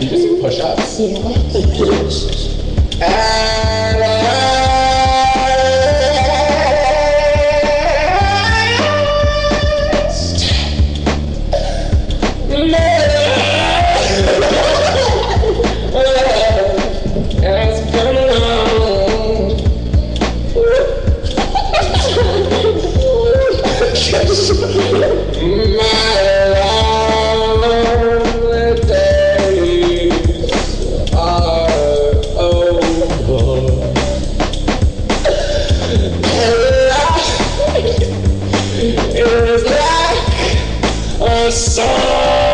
You do some push-ups. My the sun.